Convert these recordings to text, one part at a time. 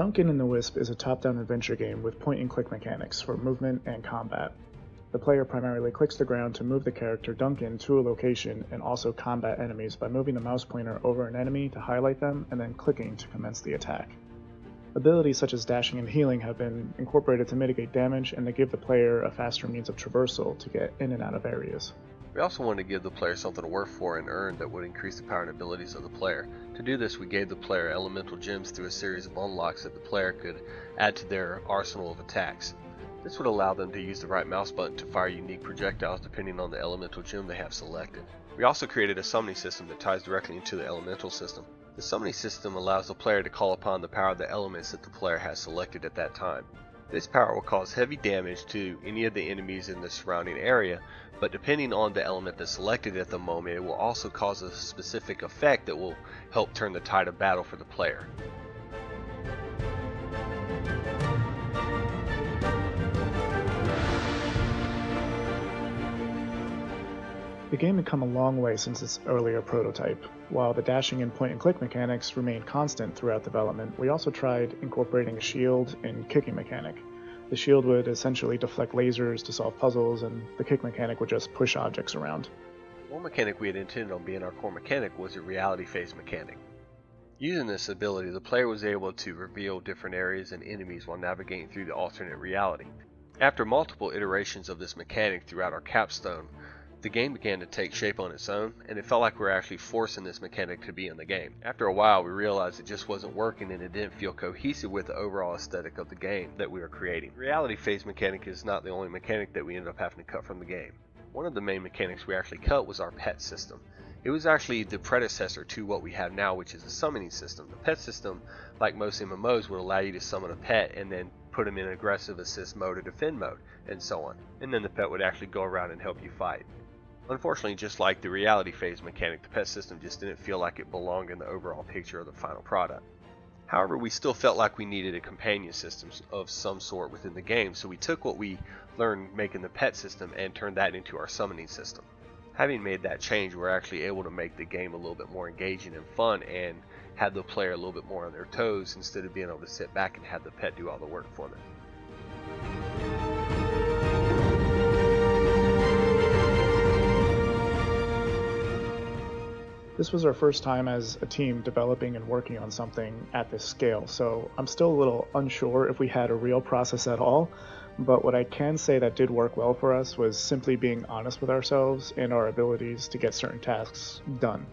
Duncan and the Wisp is a top-down adventure game with point-and-click mechanics for movement and combat. The player primarily clicks the ground to move the character Duncan to a location and also combat enemies by moving the mouse pointer over an enemy to highlight them and then clicking to commence the attack. Abilities such as dashing and healing have been incorporated to mitigate damage and to give the player a faster means of traversal to get in and out of areas. We also wanted to give the player something to work for and earn that would increase the power and abilities of the player. To do this, we gave the player elemental gems through a series of unlocks that the player could add to their arsenal of attacks. This would allow them to use the right mouse button to fire unique projectiles depending on the elemental gem they have selected. We also created a summoning system that ties directly into the elemental system. The summoning system allows the player to call upon the power of the elements that the player has selected at that time. This power will cause heavy damage to any of the enemies in the surrounding area, but depending on the element that's selected at the moment, it will also cause a specific effect that will help turn the tide of battle for the player. The game had come a long way since its earlier prototype. While the dashing and point and click mechanics remained constant throughout development, we also tried incorporating a shield and kicking mechanic. The shield would essentially deflect lasers to solve puzzles, and the kick mechanic would just push objects around. One mechanic we had intended on being our core mechanic was a reality phase mechanic. Using this ability, the player was able to reveal different areas and enemies while navigating through the alternate reality. After multiple iterations of this mechanic throughout our capstone, the game began to take shape on its own, and it felt like we were actually forcing this mechanic to be in the game. After a while, we realized it just wasn't working and it didn't feel cohesive with the overall aesthetic of the game that we were creating. Reality phase mechanic is not the only mechanic that we ended up having to cut from the game. One of the main mechanics we actually cut was our pet system. It was actually the predecessor to what we have now, which is a summoning system. The pet system, like most MMOs, would allow you to summon a pet and then put them in aggressive assist mode or defend mode, and so on. And then the pet would actually go around and help you fight. Unfortunately, just like the reality phase mechanic, the pet system just didn't feel like it belonged in the overall picture of the final product. However, we still felt like we needed a companion system of some sort within the game, so we took what we learned making the pet system and turned that into our summoning system. Having made that change, we're actually able to make the game a little bit more engaging and fun and have the player a little bit more on their toes instead of being able to sit back and have the pet do all the work for them. This was our first time as a team developing and working on something at this scale, so I'm still a little unsure if we had a real process at all. But what I can say that did work well for us was simply being honest with ourselves and our abilities to get certain tasks done,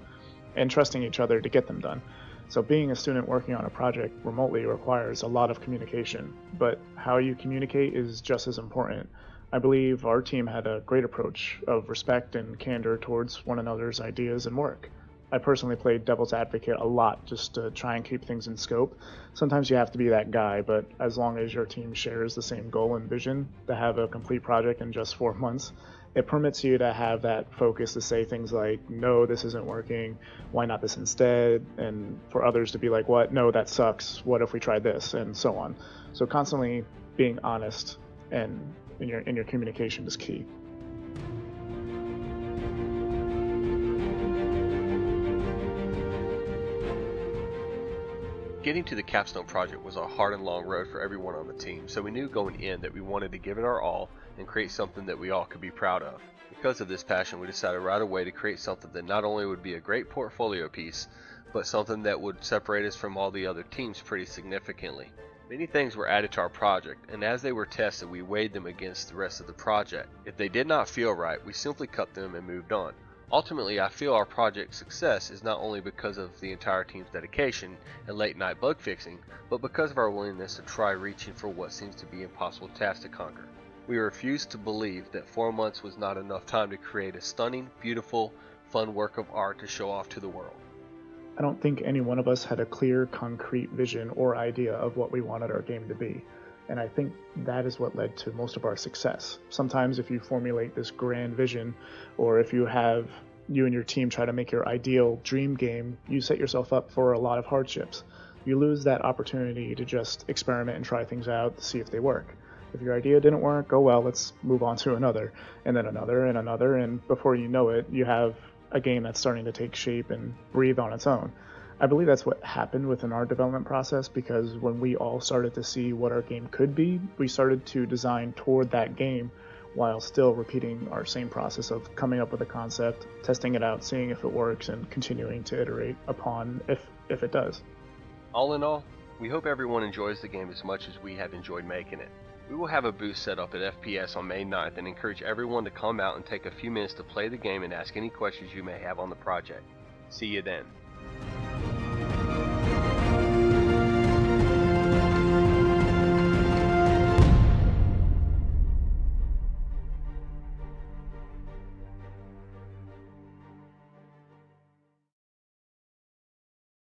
and trusting each other to get them done. So, being a student working on a project remotely requires a lot of communication, but how you communicate is just as important. I believe our team had a great approach of respect and candor towards one another's ideas and work. I personally played devil's advocate a lot just to try and keep things in scope. Sometimes you have to be that guy, but as long as your team shares the same goal and vision to have a complete project in just four months, it permits you to have that focus to say things like, no, this isn't working, why not this instead? And for others to be like, what? No, that sucks, what if we tried this? And so on. So constantly being honest and in your in your communication is key. Getting to the capstone project was a hard and long road for everyone on the team, so we knew going in that we wanted to give it our all and create something that we all could be proud of. Because of this passion, we decided right away to create something that not only would be a great portfolio piece, but something that would separate us from all the other teams pretty significantly. Many things were added to our project, and as they were tested, we weighed them against the rest of the project. If they did not feel right, we simply cut them and moved on. Ultimately, I feel our project's success is not only because of the entire team's dedication and late night bug fixing, but because of our willingness to try reaching for what seems to be impossible tasks to conquer. We refuse to believe that four months was not enough time to create a stunning, beautiful, fun work of art to show off to the world. I don't think any one of us had a clear, concrete vision or idea of what we wanted our game to be. And I think that is what led to most of our success. Sometimes, if you formulate this grand vision, or if you have you and your team try to make your ideal dream game, you set yourself up for a lot of hardships. You lose that opportunity to just experiment and try things out, see if they work. If your idea didn't work, oh well, let's move on to another, and then another, and another, and before you know it, you have a game that's starting to take shape and breathe on its own. I believe that's what happened within our development process because when we all started to see what our game could be, we started to design toward that game while still repeating our same process of coming up with a concept, testing it out, seeing if it works, and continuing to iterate upon if, if it does. All in all, we hope everyone enjoys the game as much as we have enjoyed making it. We will have a booth set up at FPS on May 9th and encourage everyone to come out and take a few minutes to play the game and ask any questions you may have on the project. See you then.